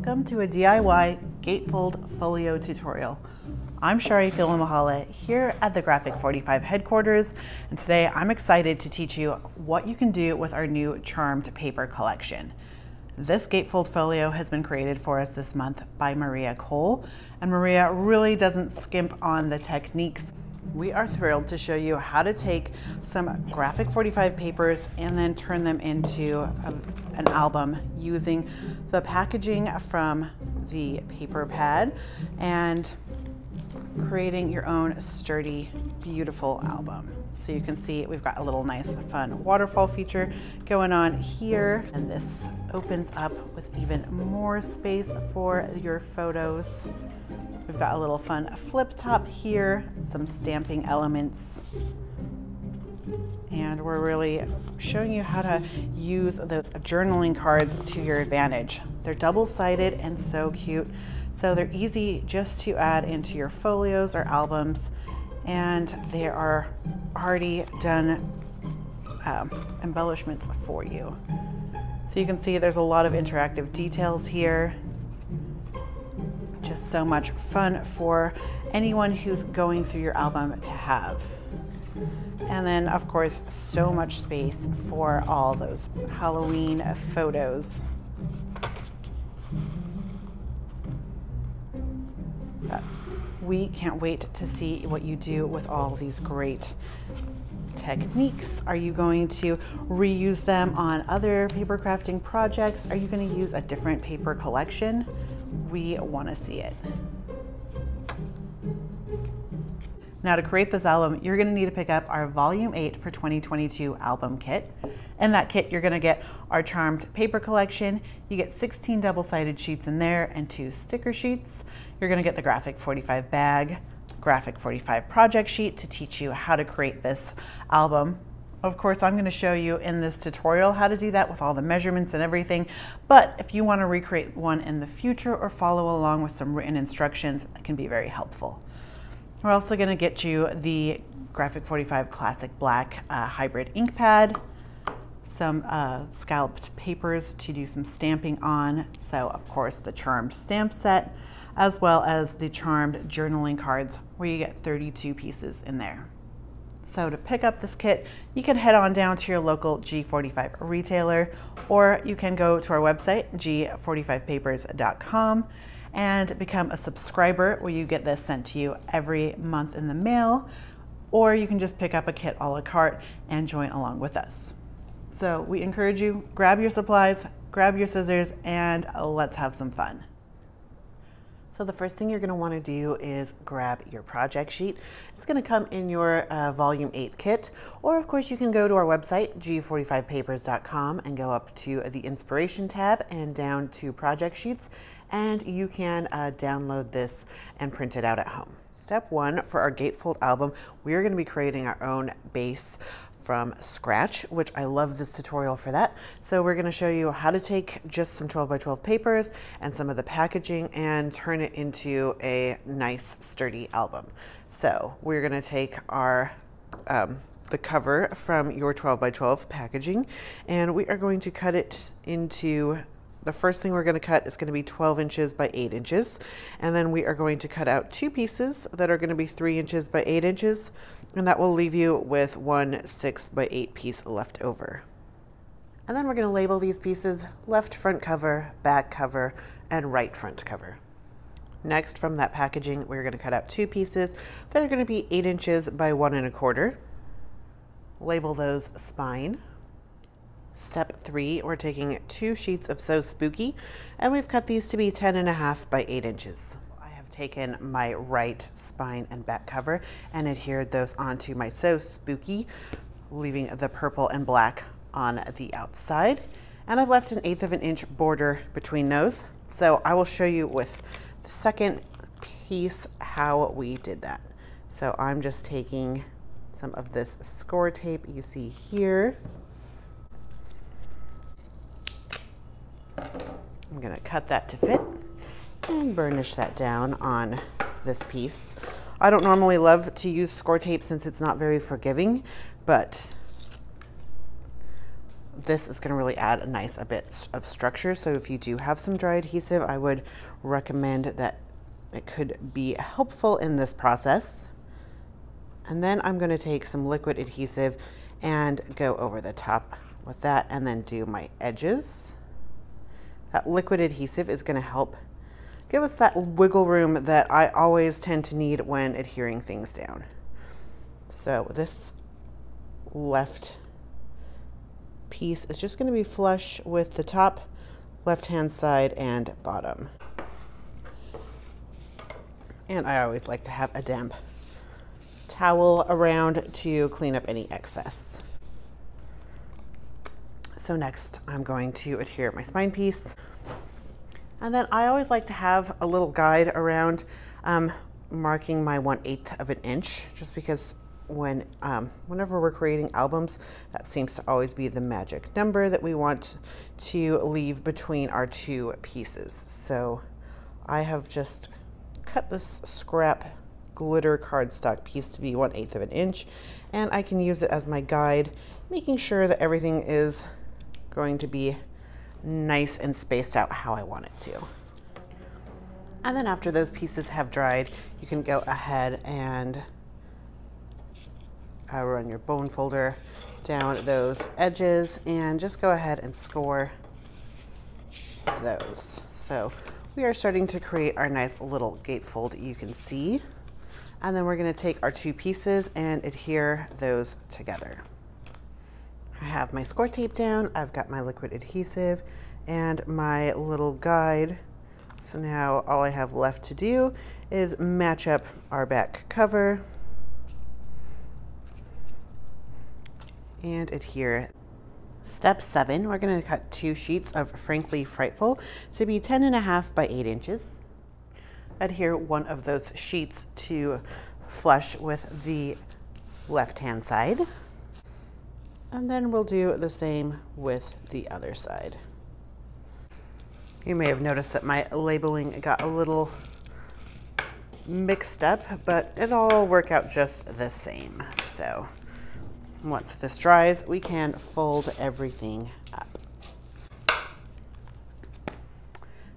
Welcome to a DIY gatefold folio tutorial. I'm Charee Filimoehala here at the Graphic 45 headquarters, and today I'm excited to teach you what you can do with our new charmed paper collection. This gatefold folio has been created for us this month by Maria Cole, and Maria really doesn't skimp on the techniques we are thrilled to show you how to take some graphic 45 papers and then turn them into a, an album using the packaging from the paper pad and creating your own sturdy, beautiful album. So you can see we've got a little nice fun waterfall feature going on here. And this opens up with even more space for your photos. We've got a little fun flip top here, some stamping elements. And we're really showing you how to use those journaling cards to your advantage. They're double-sided and so cute. So they're easy just to add into your folios or albums. And they are already done um, embellishments for you. So you can see there's a lot of interactive details here just so much fun for anyone who's going through your album to have. And then, of course, so much space for all those Halloween photos. But we can't wait to see what you do with all these great techniques? Are you going to reuse them on other paper crafting projects? Are you going to use a different paper collection? We want to see it. Now to create this album, you're gonna need to pick up our Volume 8 for 2022 album kit. In that kit, you're gonna get our Charmed paper collection. You get 16 double-sided sheets in there and two sticker sheets. You're gonna get the Graphic 45 bag, Graphic 45 project sheet to teach you how to create this album of course, I'm gonna show you in this tutorial how to do that with all the measurements and everything. But if you wanna recreate one in the future or follow along with some written instructions, that can be very helpful. We're also gonna get you the Graphic 45 Classic Black uh, Hybrid ink pad, some uh, scalped papers to do some stamping on. So of course the Charmed stamp set, as well as the Charmed journaling cards where you get 32 pieces in there. So to pick up this kit, you can head on down to your local G45 retailer, or you can go to our website, g45papers.com, and become a subscriber where you get this sent to you every month in the mail, or you can just pick up a kit a la carte and join along with us. So we encourage you, grab your supplies, grab your scissors, and let's have some fun. So the first thing you're going to want to do is grab your project sheet. It's going to come in your uh, volume 8 kit or of course you can go to our website g45papers.com and go up to the inspiration tab and down to project sheets and you can uh, download this and print it out at home. Step one for our gatefold album, we are going to be creating our own base from scratch, which I love this tutorial for that. So we're gonna show you how to take just some 12 by 12 papers and some of the packaging and turn it into a nice sturdy album. So we're gonna take our um, the cover from your 12 by 12 packaging and we are going to cut it into the first thing we're going to cut is going to be 12 inches by 8 inches and then we are going to cut out two pieces that are going to be 3 inches by 8 inches and that will leave you with one 6 by 8 piece left over. And then we're going to label these pieces left front cover, back cover, and right front cover. Next from that packaging we're going to cut out two pieces that are going to be 8 inches by 1 and a quarter. Label those spine Step three, we're taking two sheets of So Spooky and we've cut these to be 10 and a half by eight inches. Taken my right spine and back cover and adhered those onto my So Spooky, leaving the purple and black on the outside. And I've left an eighth of an inch border between those. So I will show you with the second piece how we did that. So I'm just taking some of this score tape you see here I'm going to cut that to fit and burnish that down on this piece. I don't normally love to use score tape since it's not very forgiving, but this is gonna really add a nice a bit of structure. So if you do have some dry adhesive, I would recommend that it could be helpful in this process. And then I'm gonna take some liquid adhesive and go over the top with that and then do my edges. That liquid adhesive is gonna help give us that wiggle room that I always tend to need when adhering things down. So this left piece is just gonna be flush with the top left-hand side and bottom. And I always like to have a damp towel around to clean up any excess. So next I'm going to adhere my spine piece. And then I always like to have a little guide around um, marking my 1 8th of an inch, just because when um, whenever we're creating albums, that seems to always be the magic number that we want to leave between our two pieces. So I have just cut this scrap glitter cardstock piece to be 1 8th of an inch, and I can use it as my guide, making sure that everything is going to be nice and spaced out how I want it to. And then after those pieces have dried, you can go ahead and uh, run your bone folder down those edges and just go ahead and score those. So we are starting to create our nice little gatefold you can see. And then we're gonna take our two pieces and adhere those together. I have my score tape down, I've got my liquid adhesive and my little guide. So now all I have left to do is match up our back cover and adhere. Step seven, we're gonna cut two sheets of Frankly Frightful to be 10 and a half by eight inches. Adhere one of those sheets to flush with the left-hand side. And then we'll do the same with the other side. You may have noticed that my labeling got a little mixed up, but it'll all work out just the same. So once this dries, we can fold everything up.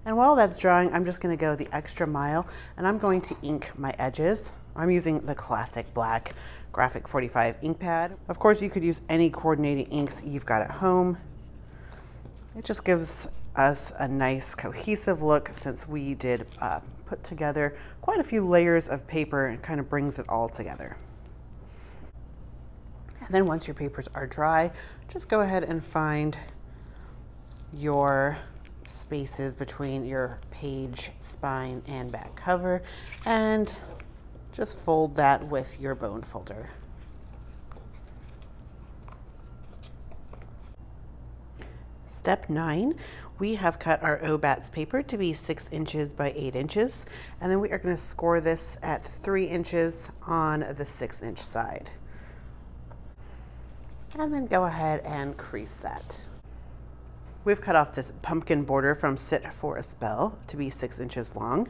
And while that's drying, I'm just gonna go the extra mile and I'm going to ink my edges. I'm using the classic black Graphic 45 ink pad. Of course, you could use any coordinating inks you've got at home. It just gives us a nice cohesive look since we did uh, put together quite a few layers of paper and kind of brings it all together. And then once your papers are dry, just go ahead and find your spaces between your page, spine, and back cover and just fold that with your bone folder. Step nine, we have cut our OBATS paper to be six inches by eight inches, and then we are gonna score this at three inches on the six inch side. And then go ahead and crease that. We've cut off this pumpkin border from Sit for a Spell to be six inches long,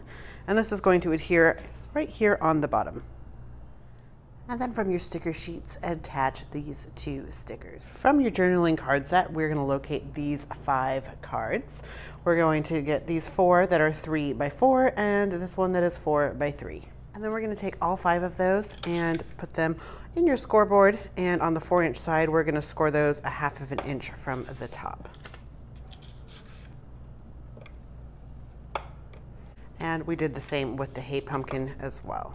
and this is going to adhere right here on the bottom. And then from your sticker sheets, attach these two stickers. From your journaling card set, we're gonna locate these five cards. We're going to get these four that are three by four and this one that is four by three. And then we're gonna take all five of those and put them in your scoreboard. And on the four inch side, we're gonna score those a half of an inch from the top. And we did the same with the Hey Pumpkin as well.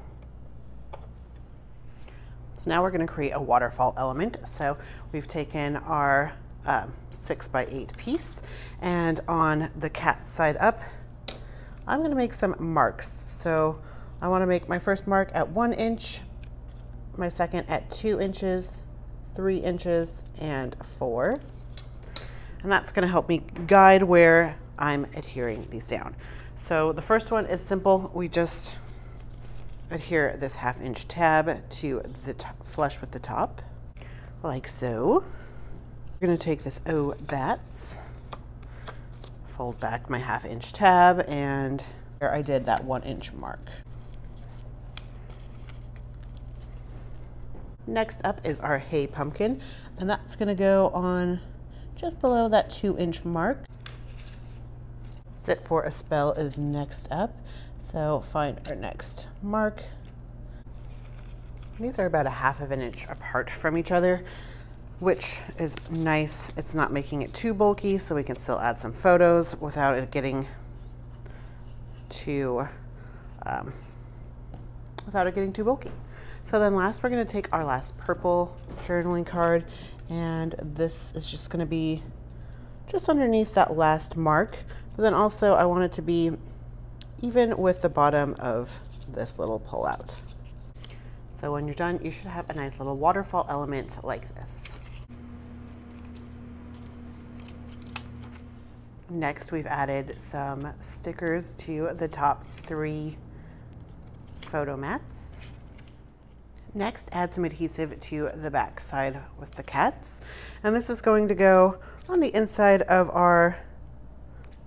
So now we're going to create a waterfall element. So we've taken our um, six by eight piece and on the cat side up, I'm going to make some marks. So I want to make my first mark at one inch, my second at two inches, three inches, and four. And that's going to help me guide where I'm adhering these down. So the first one is simple. We just adhere this half inch tab to the flush with the top, like so. We're gonna take this O bats, fold back my half inch tab, and here I did that one inch mark. Next up is our Hey Pumpkin, and that's gonna go on just below that two inch mark. Sit for a spell is next up. So find our next mark. These are about a half of an inch apart from each other, which is nice. It's not making it too bulky, so we can still add some photos without it getting too, um, without it getting too bulky. So then last, we're gonna take our last purple journaling card, and this is just gonna be just underneath that last mark. But then also I want it to be even with the bottom of this little pullout. So when you're done, you should have a nice little waterfall element like this. Next, we've added some stickers to the top three photo mats. Next, add some adhesive to the back side with the cats. And this is going to go on the inside of our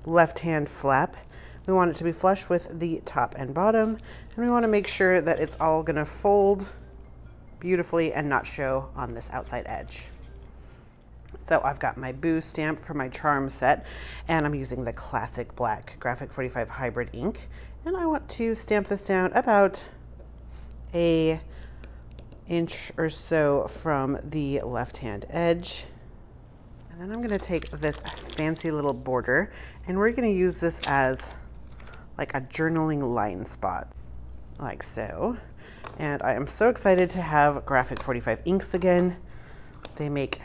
left-hand flap. We want it to be flush with the top and bottom, and we want to make sure that it's all going to fold beautifully and not show on this outside edge. So I've got my Boo stamp for my charm set, and I'm using the classic black Graphic 45 hybrid ink. And I want to stamp this down about a inch or so from the left-hand edge. Then I'm gonna take this fancy little border and we're gonna use this as like a journaling line spot, like so. And I am so excited to have Graphic 45 inks again. They make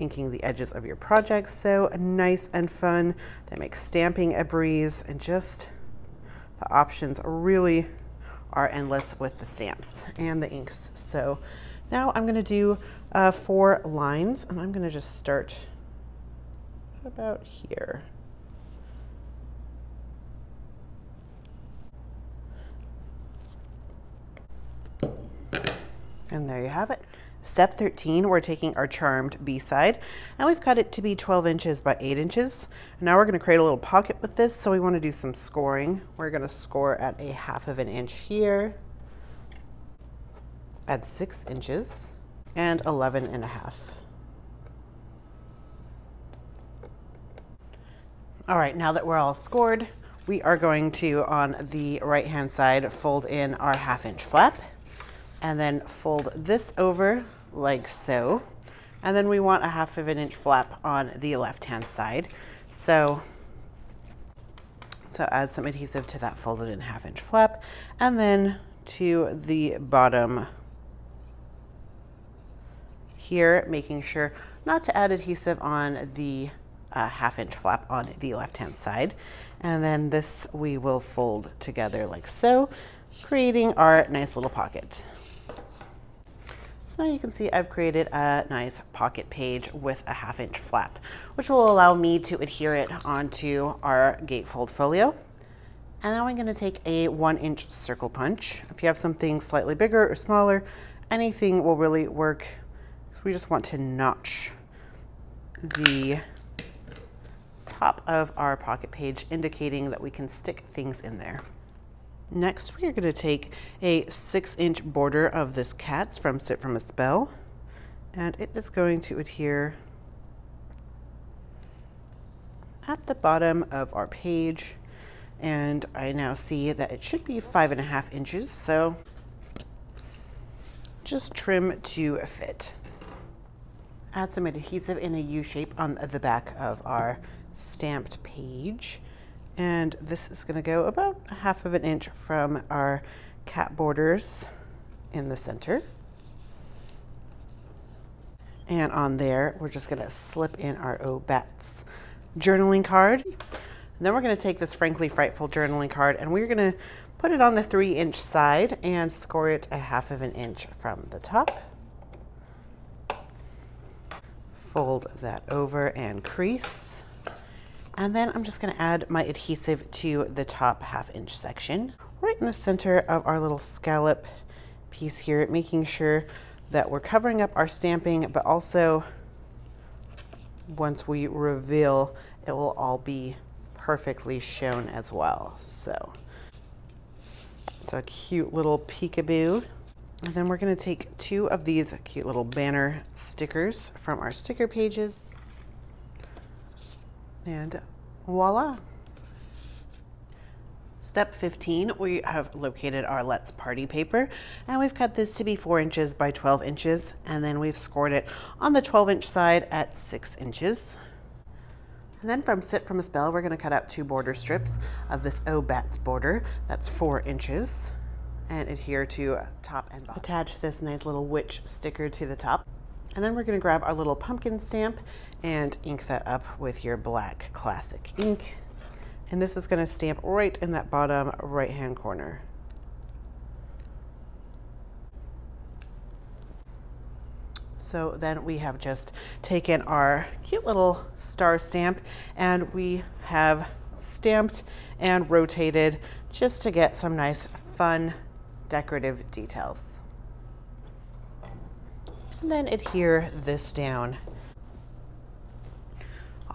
inking the edges of your projects so nice and fun. They make stamping a breeze and just the options really are endless with the stamps and the inks. So now I'm gonna do uh, four lines and I'm gonna just start about here. And there you have it. Step 13, we're taking our charmed B-side and we've cut it to be 12 inches by 8 inches. And Now we're going to create a little pocket with this, so we want to do some scoring. We're going to score at a half of an inch here, at 6 inches, and 11 and a half. All right, now that we're all scored, we are going to, on the right-hand side, fold in our half inch flap and then fold this over like so. And then we want a half of an inch flap on the left-hand side. So, so add some adhesive to that folded in half inch flap and then to the bottom here, making sure not to add adhesive on the uh, half inch flap on the left hand side. And then this we will fold together like so, creating our nice little pocket. So now you can see I've created a nice pocket page with a half inch flap, which will allow me to adhere it onto our gatefold folio. And now I'm gonna take a one inch circle punch. If you have something slightly bigger or smaller, anything will really work. So we just want to notch the top of our pocket page, indicating that we can stick things in there. Next, we are going to take a six inch border of this Cats from Sit From a Spell, and it is going to adhere at the bottom of our page. And I now see that it should be five and a half inches, so just trim to fit. Add some adhesive in a U shape on the back of our stamped page. And this is gonna go about half of an inch from our cat borders in the center. And on there, we're just gonna slip in our O Bats journaling card. And then we're gonna take this Frankly Frightful journaling card and we're gonna put it on the three inch side and score it a half of an inch from the top. Fold that over and crease. And then I'm just gonna add my adhesive to the top half inch section, right in the center of our little scallop piece here, making sure that we're covering up our stamping, but also once we reveal, it will all be perfectly shown as well. So it's a cute little peekaboo. And then we're gonna take two of these cute little banner stickers from our sticker pages. And voila. Step 15, we have located our Let's Party paper. And we've cut this to be 4 inches by 12 inches. And then we've scored it on the 12 inch side at 6 inches. And then from Sit From a Spell, we're going to cut out two border strips of this O Bats border. That's 4 inches and adhere to top and bottom. Attach this nice little witch sticker to the top. And then we're going to grab our little pumpkin stamp and ink that up with your black classic ink. And this is going to stamp right in that bottom right hand corner. So then we have just taken our cute little star stamp and we have stamped and rotated just to get some nice fun decorative details. And then adhere this down.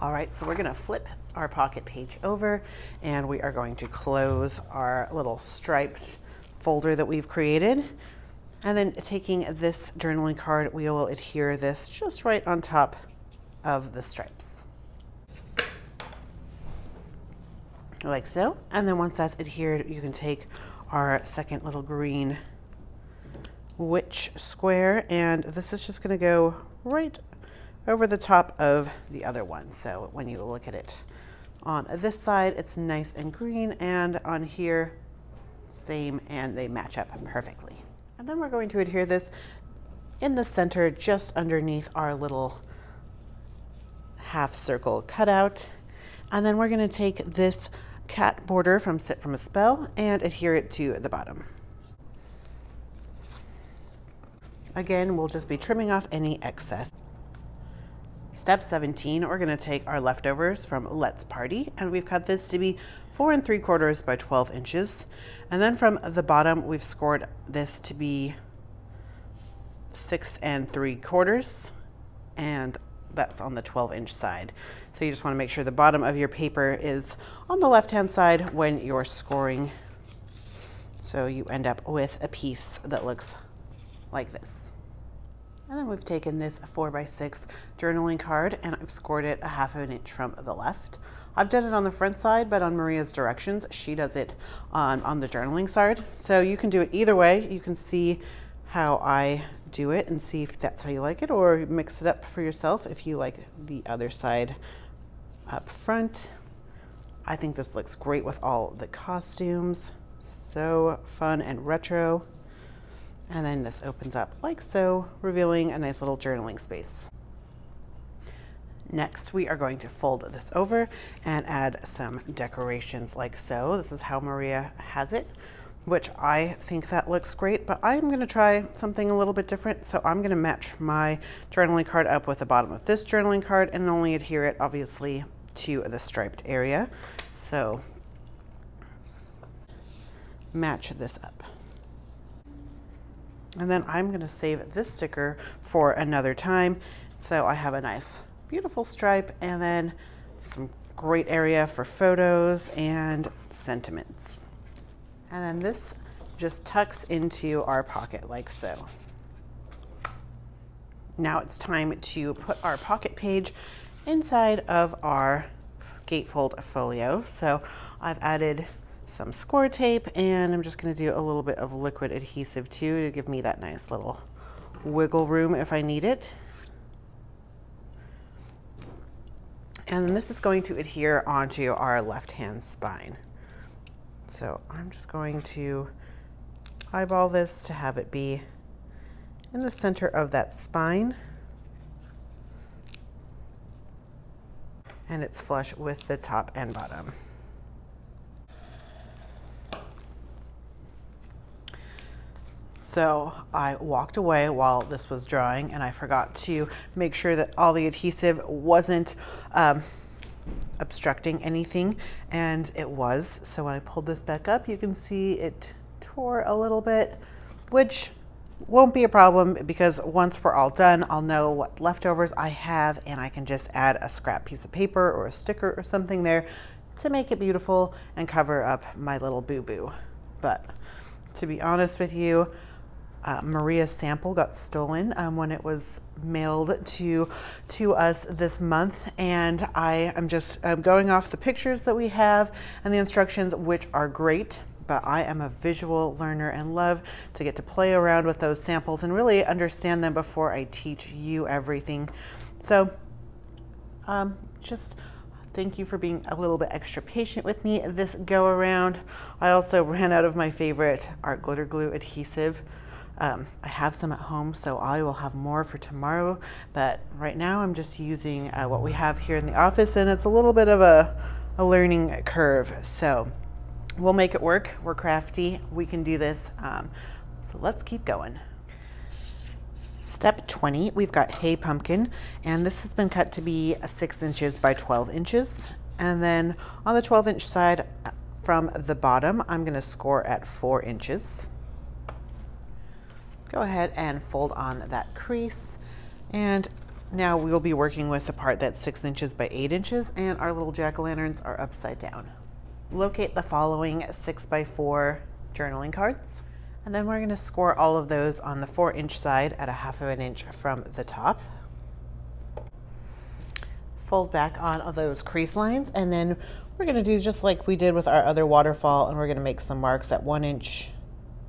All right, so we're gonna flip our pocket page over and we are going to close our little striped folder that we've created. And then taking this journaling card, we will adhere this just right on top of the stripes. Like so. And then once that's adhered, you can take our second little green witch square and this is just going to go right over the top of the other one. So when you look at it on this side, it's nice and green and on here, same and they match up perfectly. And then we're going to adhere this in the center just underneath our little half circle cutout. And then we're going to take this cat border from Sit From a Spell and adhere it to the bottom. Again, we'll just be trimming off any excess. Step 17, we're gonna take our leftovers from Let's Party, and we've cut this to be four and three quarters by 12 inches. And then from the bottom, we've scored this to be six and three quarters, and that's on the 12 inch side. So you just wanna make sure the bottom of your paper is on the left-hand side when you're scoring. So you end up with a piece that looks like this. And then we've taken this four by six journaling card and I've scored it a half of an inch from the left. I've done it on the front side, but on Maria's directions, she does it on, on the journaling side. So you can do it either way. You can see how I do it and see if that's how you like it or mix it up for yourself if you like the other side up front. I think this looks great with all the costumes. So fun and retro. And then this opens up like so, revealing a nice little journaling space. Next, we are going to fold this over and add some decorations like so. This is how Maria has it, which I think that looks great, but I'm gonna try something a little bit different. So I'm gonna match my journaling card up with the bottom of this journaling card and only adhere it obviously to the striped area. So match this up. And then I'm gonna save this sticker for another time. So I have a nice, beautiful stripe and then some great area for photos and sentiments. And then this just tucks into our pocket like so. Now it's time to put our pocket page inside of our gatefold folio. So I've added some score tape and I'm just going to do a little bit of liquid adhesive too to give me that nice little wiggle room if I need it. And this is going to adhere onto our left hand spine. So I'm just going to eyeball this to have it be in the center of that spine. And it's flush with the top and bottom. So I walked away while this was drying and I forgot to make sure that all the adhesive wasn't um, obstructing anything and it was. So when I pulled this back up, you can see it tore a little bit, which won't be a problem because once we're all done, I'll know what leftovers I have and I can just add a scrap piece of paper or a sticker or something there to make it beautiful and cover up my little boo-boo. But to be honest with you, uh, Maria sample got stolen um, when it was mailed to to us this month and I am just um, going off the pictures that we have and the instructions which are great but I am a visual learner and love to get to play around with those samples and really understand them before I teach you everything. So um, just thank you for being a little bit extra patient with me this go around. I also ran out of my favorite art glitter glue adhesive. Um, I have some at home, so I will have more for tomorrow. But right now, I'm just using uh, what we have here in the office, and it's a little bit of a, a learning curve. So we'll make it work. We're crafty. We can do this. Um, so let's keep going. Step 20, we've got Hey Pumpkin, and this has been cut to be 6 inches by 12 inches. And then on the 12 inch side uh, from the bottom, I'm going to score at 4 inches. Go ahead and fold on that crease. And now we'll be working with the part that's 6 inches by 8 inches, and our little jack-o'-lanterns are upside down. Locate the following 6 by 4 journaling cards. And then we're going to score all of those on the 4 inch side at a half of an inch from the top. Fold back on those crease lines and then we're going to do just like we did with our other waterfall and we're going to make some marks at 1 inch,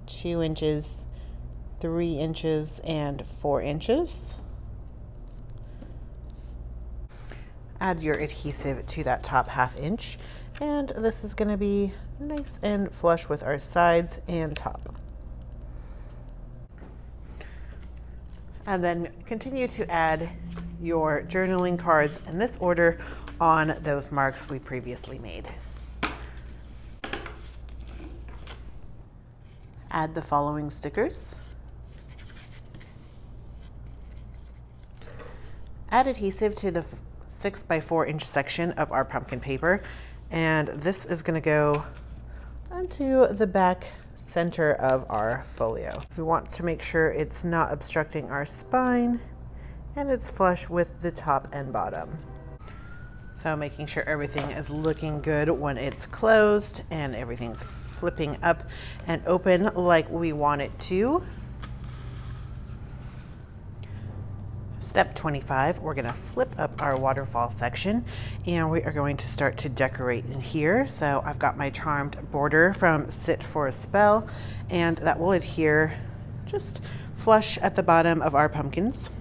2 inches, 3 inches, and 4 inches. Add your adhesive to that top half inch and this is going to be nice and flush with our sides and top. And then continue to add your journaling cards in this order on those marks we previously made. Add the following stickers. Add adhesive to the six by four inch section of our pumpkin paper and this is going to go onto the back center of our folio. We want to make sure it's not obstructing our spine and it's flush with the top and bottom. So making sure everything is looking good when it's closed and everything's flipping up and open like we want it to. Step 25, we're gonna flip up our waterfall section and we are going to start to decorate in here. So I've got my charmed border from Sit for a Spell and that will adhere just flush at the bottom of our pumpkins.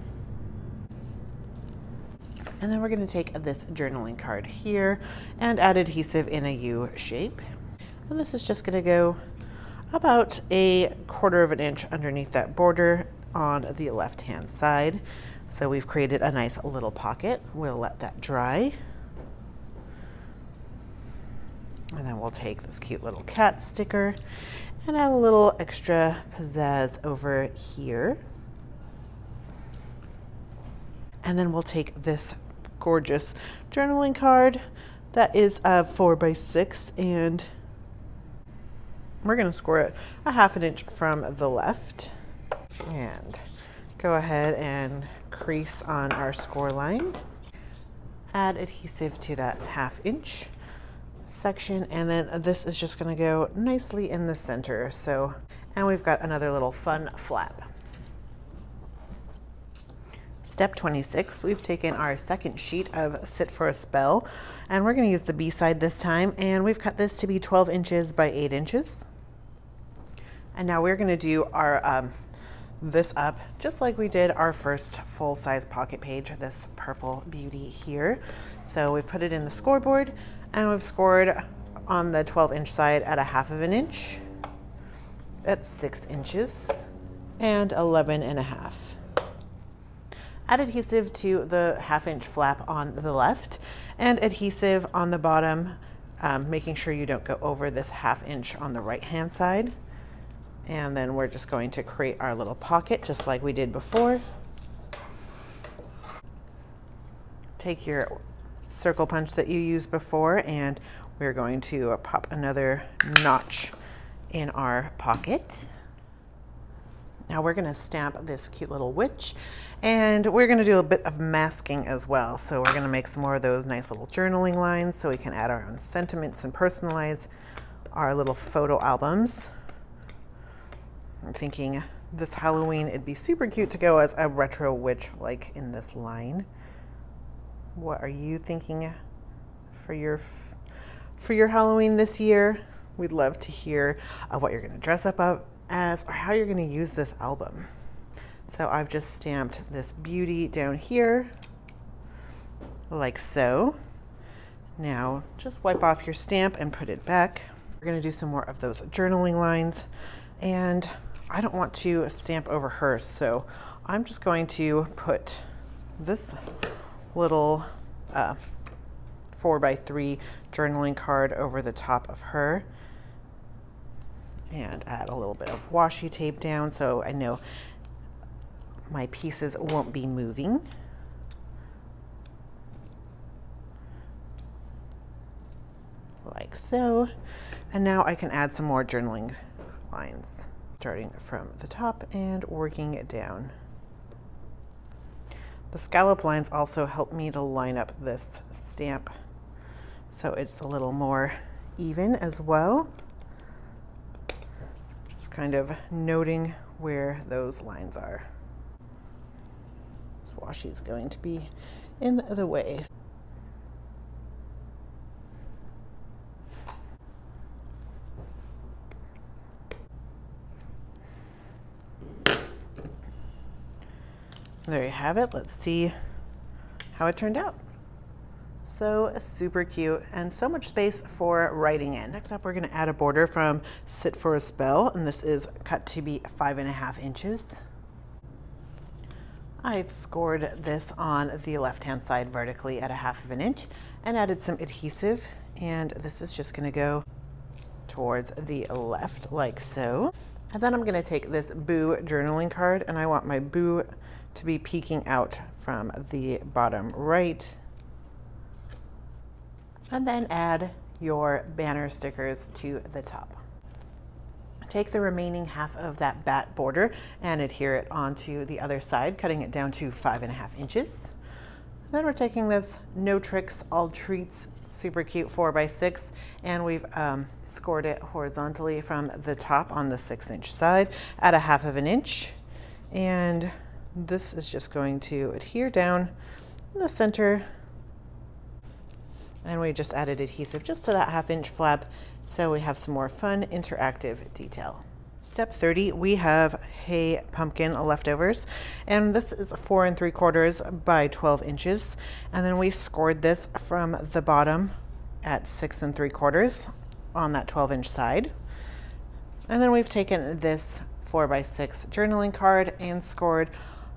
And then we're gonna take this journaling card here and add adhesive in a U shape. And this is just gonna go about a quarter of an inch underneath that border on the left hand side. So we've created a nice little pocket. We'll let that dry. And then we'll take this cute little cat sticker and add a little extra pizzazz over here. And then we'll take this gorgeous journaling card that is a four by six and we're gonna score it a half an inch from the left and go ahead and crease on our score line. Add adhesive to that half inch section and then this is just going to go nicely in the center. So, and we've got another little fun flap. Step 26, we've taken our second sheet of Sit for a Spell and we're going to use the B side this time and we've cut this to be 12 inches by 8 inches. And now we're going to do our um, this up just like we did our first full-size pocket page, this purple beauty here. So we've put it in the scoreboard and we've scored on the 12 inch side at a half of an inch, at six inches, and 11 and a half. Add adhesive to the half inch flap on the left and adhesive on the bottom, um, making sure you don't go over this half inch on the right hand side. And then we're just going to create our little pocket just like we did before. Take your circle punch that you used before and we're going to pop another notch in our pocket. Now we're gonna stamp this cute little witch and we're gonna do a bit of masking as well. So we're gonna make some more of those nice little journaling lines so we can add our own sentiments and personalize our little photo albums. I'm thinking this Halloween, it'd be super cute to go as a retro witch like in this line. What are you thinking for your for your Halloween this year? We'd love to hear uh, what you're going to dress up as or how you're going to use this album. So I've just stamped this beauty down here like so. Now just wipe off your stamp and put it back. We're going to do some more of those journaling lines and I don't want to stamp over hers so I'm just going to put this little uh, four by three journaling card over the top of her and add a little bit of washi tape down so I know my pieces won't be moving. Like so. And now I can add some more journaling lines, starting from the top and working it down. The scallop lines also help me to line up this stamp so it's a little more even as well. Just kind of noting where those lines are. This washi is going to be in the way. There you have it. Let's see how it turned out. So super cute and so much space for writing in. Next up, we're gonna add a border from Sit for a Spell, and this is cut to be five and a half inches. I've scored this on the left-hand side vertically at a half of an inch and added some adhesive, and this is just gonna go towards the left like so. And then I'm gonna take this Boo journaling card and I want my Boo to be peeking out from the bottom right and then add your banner stickers to the top. Take the remaining half of that bat border and adhere it onto the other side, cutting it down to five and a half inches. Then we're taking this No Tricks All Treats super cute four by six and we've um, scored it horizontally from the top on the six inch side at a half of an inch and this is just going to adhere down in the center and we just added adhesive just to that half inch flap so we have some more fun interactive detail. Step 30, we have Hey Pumpkin leftovers, and this is four and three quarters by 12 inches. And then we scored this from the bottom at six and three quarters on that 12 inch side. And then we've taken this four by six journaling card and scored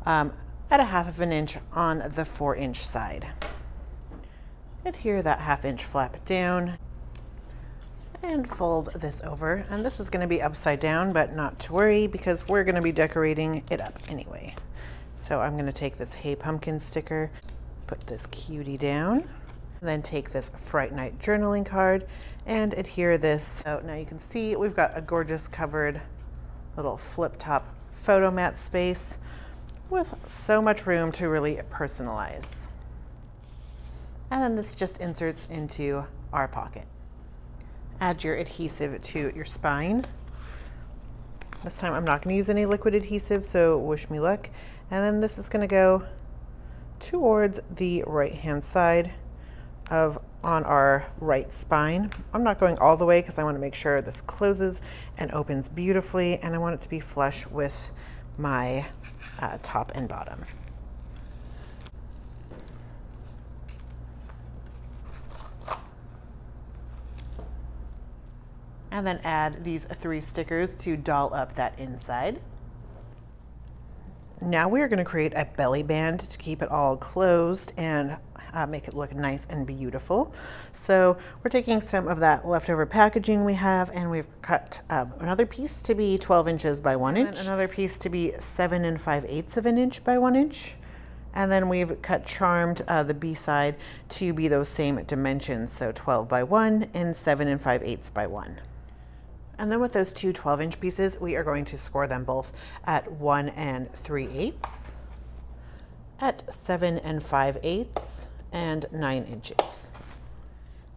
um, at a half of an inch on the four inch side adhere that half inch flap down and fold this over. And this is gonna be upside down, but not to worry because we're gonna be decorating it up anyway. So I'm gonna take this Hey Pumpkin sticker, put this cutie down, then take this Fright Night journaling card and adhere this. So now you can see we've got a gorgeous covered little flip top photo mat space with so much room to really personalize and then this just inserts into our pocket. Add your adhesive to your spine. This time I'm not going to use any liquid adhesive, so wish me luck. And then this is going to go towards the right hand side of on our right spine. I'm not going all the way because I want to make sure this closes and opens beautifully and I want it to be flush with my uh, top and bottom. and then add these three stickers to doll up that inside. Now we are going to create a belly band to keep it all closed and uh, make it look nice and beautiful. So we're taking some of that leftover packaging we have and we've cut um, another piece to be 12 inches by one inch, another piece to be seven and five eighths of an inch by one inch. And then we've cut charmed uh, the B side to be those same dimensions. So 12 by one and seven and five eighths by one. And then with those two 12 inch pieces, we are going to score them both at one and three eighths, at seven and five eighths, and nine inches.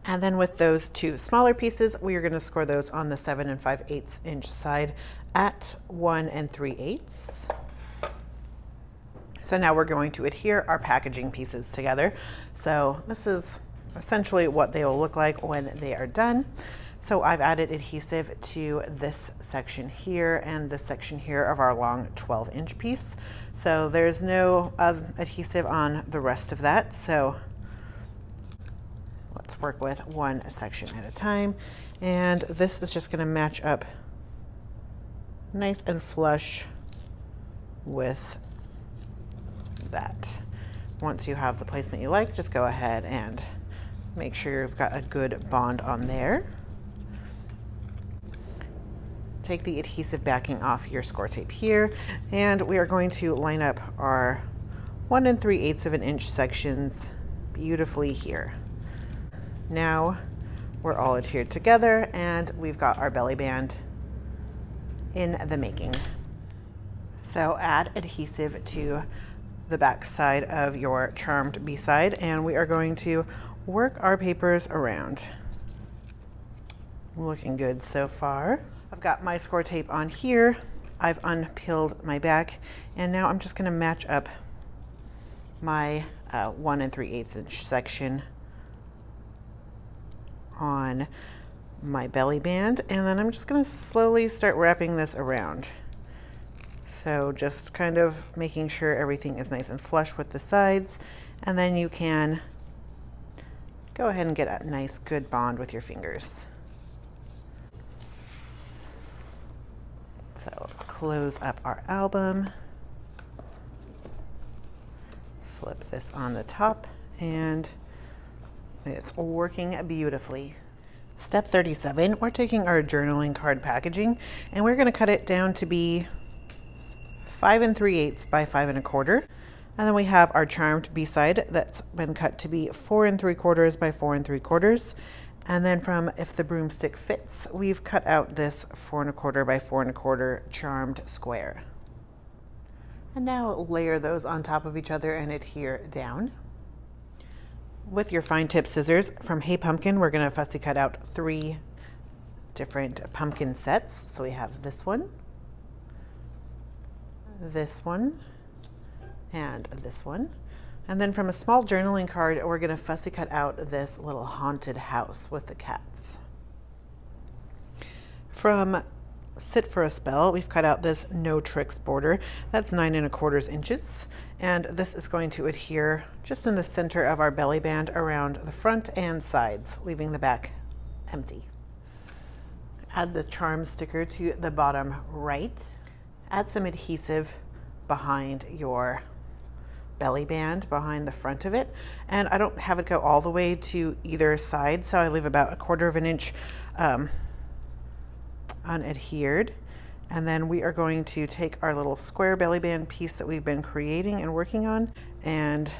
And then with those two smaller pieces, we are gonna score those on the seven and five eighths inch side at one and three eighths. So now we're going to adhere our packaging pieces together. So this is essentially what they will look like when they are done. So I've added adhesive to this section here and this section here of our long 12 inch piece. So there's no adhesive on the rest of that. So let's work with one section at a time. And this is just gonna match up nice and flush with that. Once you have the placement you like, just go ahead and make sure you've got a good bond on there. Take the adhesive backing off your score tape here, and we are going to line up our one and three eighths of an inch sections beautifully here. Now we're all adhered together and we've got our belly band in the making. So add adhesive to the back side of your charmed B-side and we are going to work our papers around. Looking good so far. I've got my score tape on here. I've unpeeled my back and now I'm just gonna match up my uh, one and three eighths inch section on my belly band and then I'm just gonna slowly start wrapping this around. So just kind of making sure everything is nice and flush with the sides and then you can go ahead and get a nice good bond with your fingers. So close up our album, slip this on the top and it's working beautifully. Step 37, we're taking our journaling card packaging and we're gonna cut it down to be five and three eighths by five and a quarter. And then we have our charmed B-side that's been cut to be four and three quarters by four and three quarters. And then from If the Broomstick Fits, we've cut out this four and a quarter by four and a quarter charmed square. And now layer those on top of each other and adhere down. With your fine tip scissors from Hey Pumpkin, we're gonna fussy cut out three different pumpkin sets. So we have this one, this one, and this one. And then from a small journaling card, we're gonna fussy cut out this little haunted house with the cats. From Sit for a Spell, we've cut out this No Tricks border. That's nine and a quarters inches. And this is going to adhere just in the center of our belly band around the front and sides, leaving the back empty. Add the charm sticker to the bottom right. Add some adhesive behind your belly band behind the front of it. And I don't have it go all the way to either side, so I leave about a quarter of an inch um, unadhered. And then we are going to take our little square belly band piece that we've been creating and working on and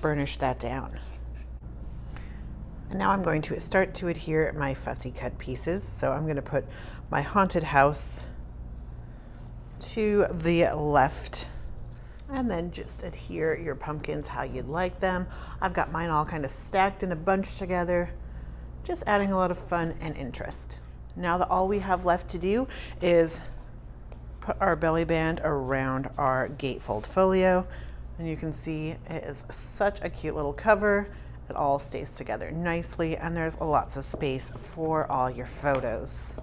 burnish that down. And now I'm going to start to adhere my fussy cut pieces. So I'm going to put my haunted house to the left and then just adhere your pumpkins how you'd like them. I've got mine all kind of stacked in a bunch together, just adding a lot of fun and interest. Now that all we have left to do is put our belly band around our gatefold folio. And you can see it is such a cute little cover. It all stays together nicely and there's lots of space for all your photos.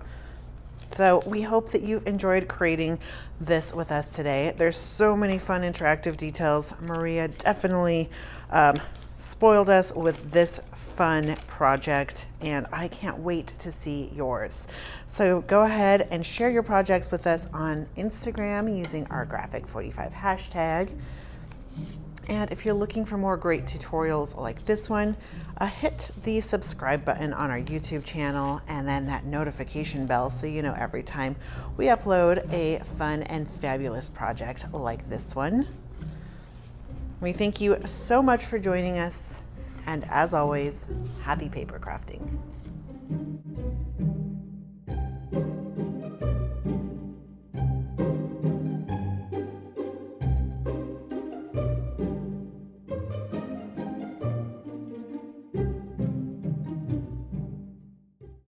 So we hope that you've enjoyed creating this with us today. There's so many fun interactive details. Maria definitely um, spoiled us with this fun project and I can't wait to see yours. So go ahead and share your projects with us on Instagram using our graphic 45 hashtag. And if you're looking for more great tutorials like this one, uh, hit the subscribe button on our YouTube channel and then that notification bell so you know every time we upload a fun and fabulous project like this one. We thank you so much for joining us and as always, happy paper crafting.